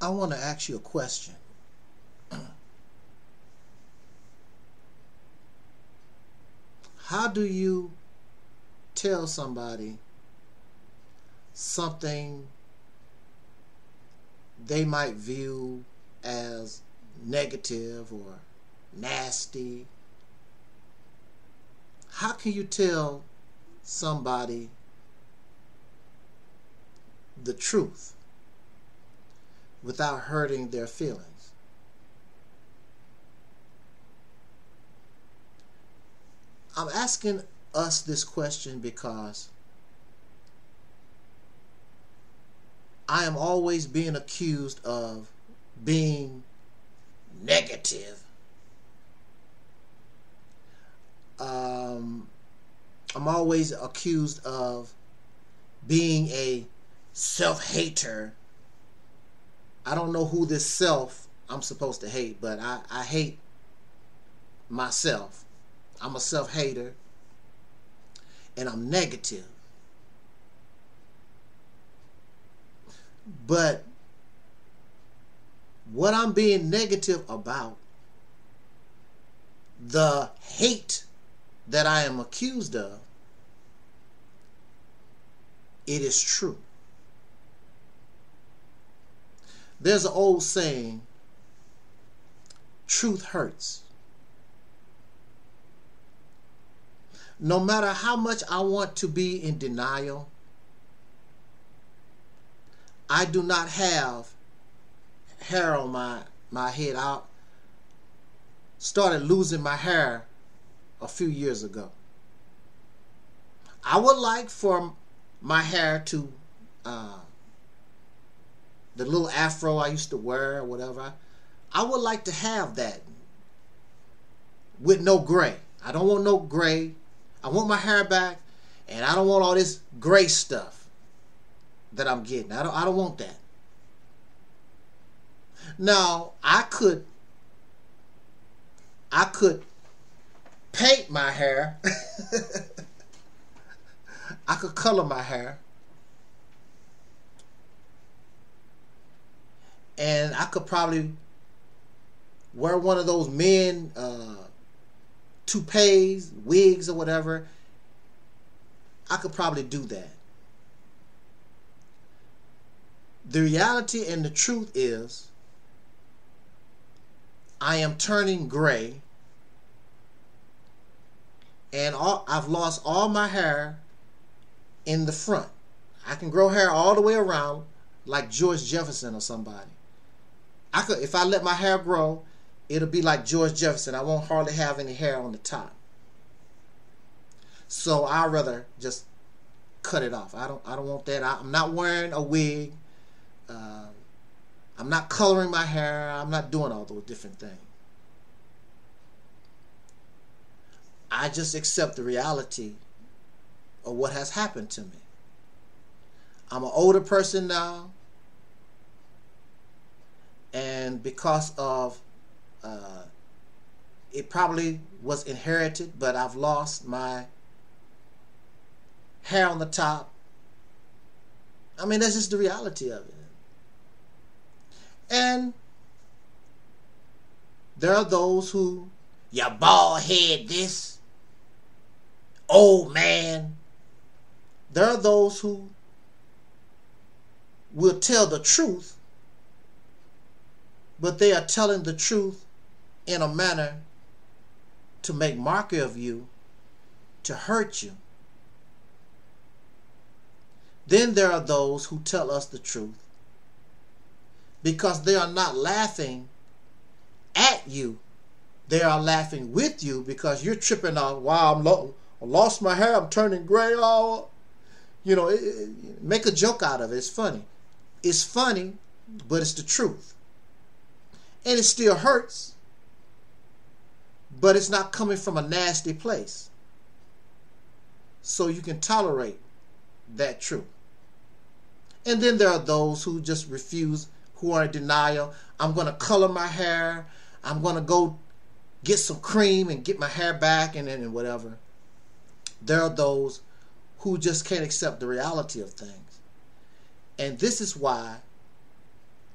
I want to ask you a question. How do you tell somebody something they might view as negative or nasty? How can you tell somebody the truth without hurting their feelings? I'm asking us this question because I am always being accused of being negative. Um, I'm always accused of being a self hater. I don't know who this self I'm supposed to hate, but I, I hate myself. I'm a self hater and I'm negative. But what I'm being negative about, the hate that I am accused of, it is true. There's an old saying truth hurts. No matter how much I want to be in denial, I do not have hair on my, my head. I started losing my hair a few years ago. I would like for my hair to, uh, the little afro I used to wear or whatever, I would like to have that with no gray. I don't want no gray. I want my hair back, and I don't want all this gray stuff that I'm getting. I don't I don't want that. Now, I could I could paint my hair. I could color my hair. And I could probably wear one of those men uh, toupees, wigs, or whatever. I could probably do that. The reality and the truth is, I am turning gray, and all, I've lost all my hair in the front. I can grow hair all the way around, like George Jefferson or somebody. I could, if I let my hair grow, it'll be like George Jefferson. I won't hardly have any hair on the top. So I'd rather just cut it off. I don't. I don't want that. I, I'm not wearing a wig. Uh, I'm not coloring my hair. I'm not doing all those different things. I just accept the reality of what has happened to me. I'm an older person now. And because of uh, it probably was inherited, but I've lost my hair on the top. I mean, that's just the reality of it. And there are those who, you bald head this, old man. There are those who will tell the truth, but they are telling the truth in a manner to make mockery of you, to hurt you. Then there are those who tell us the truth because they are not laughing at you. They are laughing with you because you're tripping out. Wow, I'm lo- I lost my hair. I'm turning gray. Oh, you know, it, it, make a joke out of it. It's funny. It's funny, but it's the truth. And it still hurts, but it's not coming from a nasty place. So you can tolerate that truth. And then there are those who just refuse who are in denial. I'm going to color my hair. I'm going to go get some cream and get my hair back and, and whatever. There are those who just can't accept the reality of things. And this is why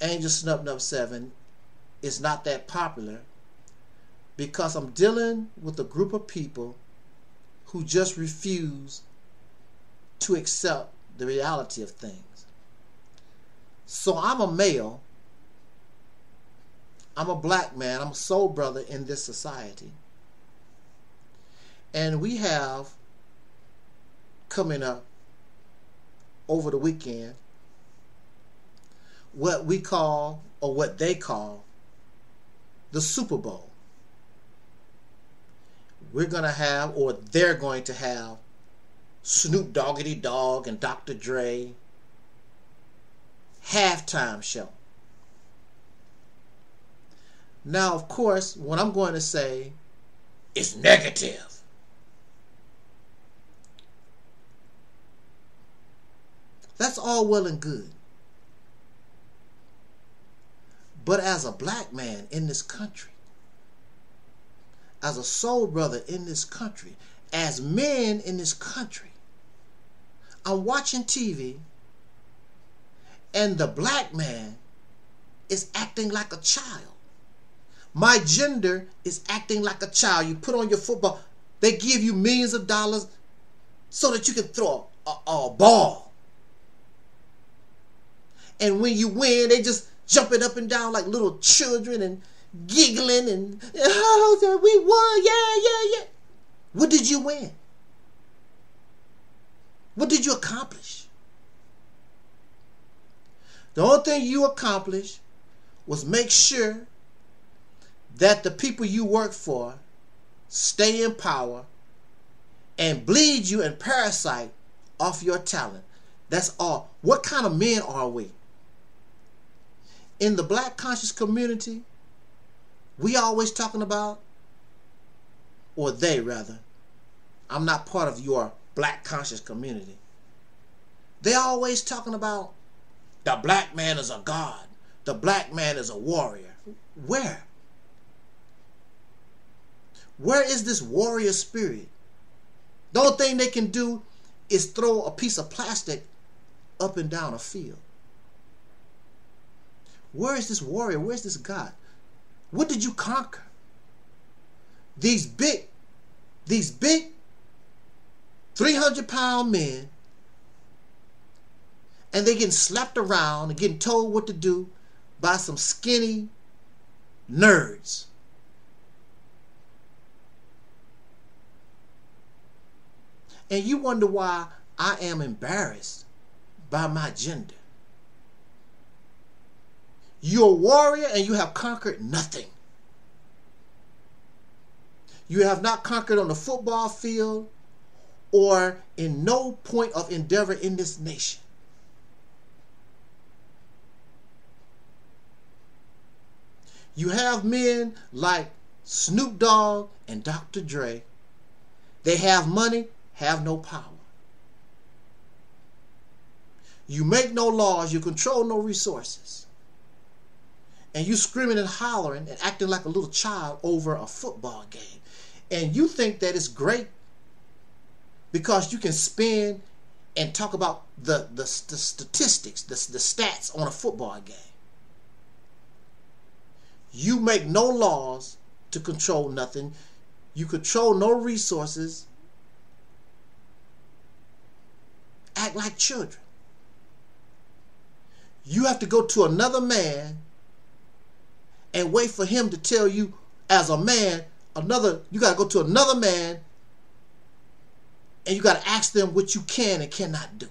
Angelsnupnup7 is not that popular because I'm dealing with a group of people who just refuse to accept the reality of things. So I'm a male. I'm a black man. I'm a soul brother in this society. And we have coming up over the weekend what we call, or what they call, the Super Bowl. We're going to have, or they're going to have, Snoop Doggity Dog and Dr. Dre halftime show. Now, of course, what I'm going to say is negative. That's all well and good. But as a black man in this country, as a soul brother in this country, as men in this country, I'm watching TV and the black man is acting like a child. My gender is acting like a child. You put on your football, they give you millions of dollars so that you can throw a, a, a ball. And when you win, they just jumping up and down like little children and giggling and oh, we won, yeah, yeah, yeah. What did you win? What did you accomplish? The only thing you accomplished was make sure that the people you work for stay in power and bleed you and parasite off your talent. That's all. What kind of men are we? In the black conscious community, we always talking about, or they rather, I'm not part of your black conscious community. They always talking about the black man is a god. The black man is a warrior. Where? Where is this warrior spirit? The only thing they can do is throw a piece of plastic up and down a field. Where is this warrior? Where's this God? What did you conquer? These big, these big 300 pound men, and they getting slapped around and getting told what to do by some skinny nerds. And you wonder why I am embarrassed by my gender. You're a warrior and you have conquered nothing. You have not conquered on the football field or in no point of endeavor in this nation. You have men like Snoop Dogg and Dr. Dre. They have money, have no power. You make no laws, you control no resources and you screaming and hollering and acting like a little child over a football game. And you think that it's great because you can spin and talk about the, the, the statistics, the, the stats on a football game. You make no laws to control nothing. You control no resources. Act like children. You have to go to another man and wait for him to tell you as a man another you got to go to another man and you got to ask them what you can and cannot do.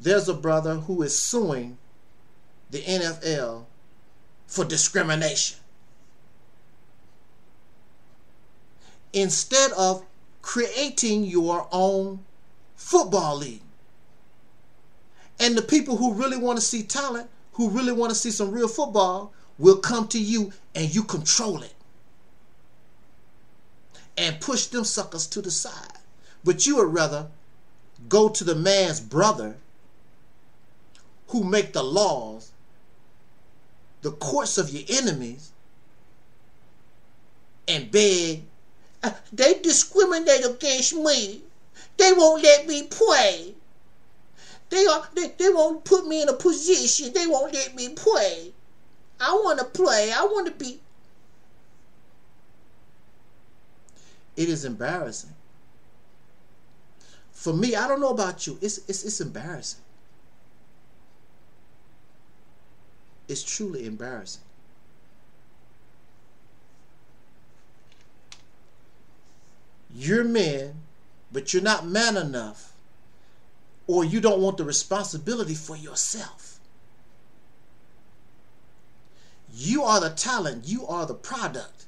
There's a brother who is suing the NFL for discrimination. Instead of creating your own football league and the people who really want to see talent, who really want to see some real football, will come to you and you control it. And push them suckers to the side. But you would rather go to the man's brother who make the laws, the courts of your enemies, and beg, uh, they discriminate against me. They won't let me play. They, are, they, they won't put me in a position. They won't let me play. I want to play. I want to be. It is embarrassing. For me, I don't know about you. It's, it's, it's embarrassing. It's truly embarrassing. You're men, but you're not man enough, or you don't want the responsibility for yourself. You are the talent, you are the product.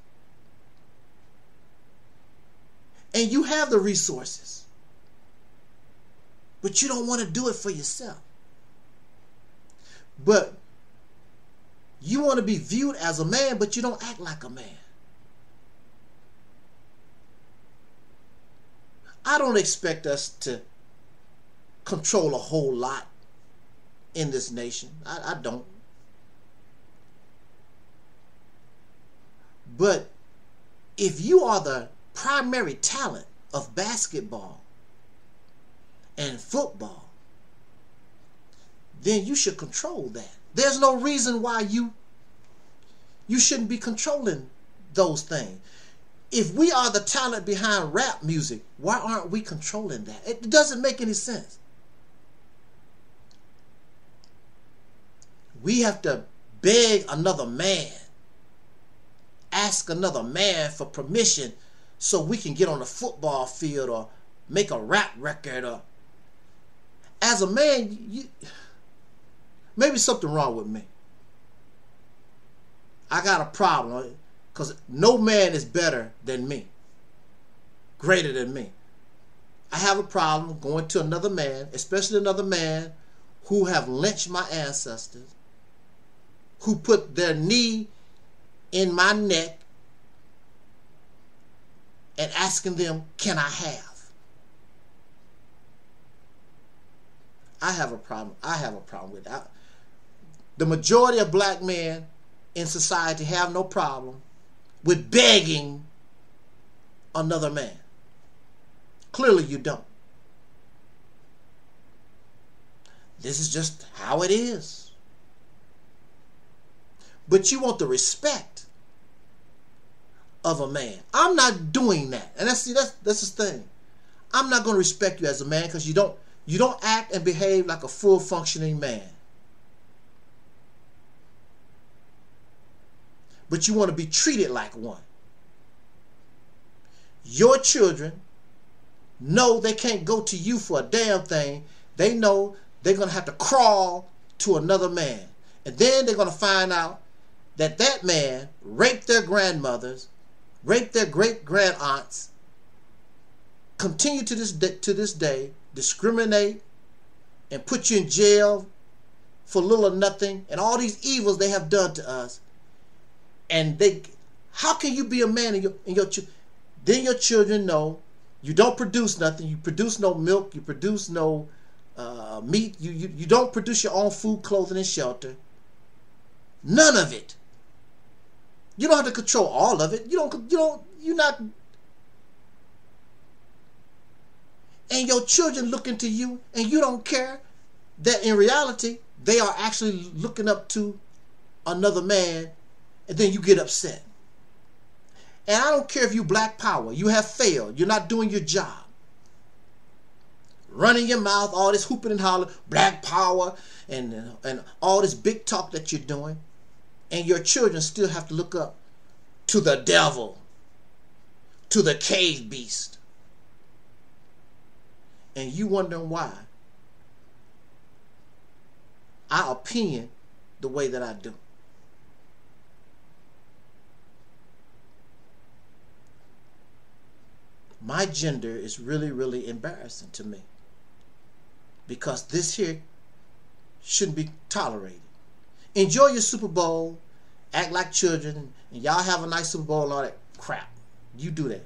And you have the resources, but you don't want to do it for yourself. But you want to be viewed as a man, but you don't act like a man. I don't expect us to control a whole lot in this nation. I, I don't. But if you are the primary talent of basketball and football, then you should control that. There's no reason why you you shouldn't be controlling those things if we are the talent behind rap music, why aren't we controlling that? It doesn't make any sense. We have to beg another man, ask another man for permission so we can get on the football field or make a rap record or as a man, you maybe something wrong with me. I got a problem. Because no man is better than me, greater than me. I have a problem going to another man, especially another man who have lynched my ancestors, who put their knee in my neck and asking them, can I have? I have a problem. I have a problem with that. The majority of black men in society have no problem with begging another man. Clearly, you don't. This is just how it is. But you want the respect of a man. I'm not doing that. And that's see that's that's the thing. I'm not going to respect you as a man because you don't you don't act and behave like a full functioning man. but you want to be treated like one. Your children know they can't go to you for a damn thing. They know they're going to have to crawl to another man. And then they're going to find out that that man raped their grandmothers, raped their great grand aunts, continue to this day, to this day discriminate and put you in jail for little or nothing and all these evils they have done to us. And they how can you be a man and your and your then your children know you don't produce nothing you produce no milk you produce no uh, meat you, you you don't produce your own food clothing and shelter. None of it you don't have to control all of it you don't you don't you're not and your children looking to you and you don't care that in reality they are actually looking up to another man and then you get upset. And I don't care if you black power, you have failed, you're not doing your job. Running your mouth, all this hooping and hollering, black power, and, and all this big talk that you're doing. And your children still have to look up to the devil, to the cave beast. And you wondering why I opinion the way that I do. my gender is really, really embarrassing to me. Because this here shouldn't be tolerated. Enjoy your Super Bowl, act like children, and y'all have a nice Super Bowl and all that crap. You do that.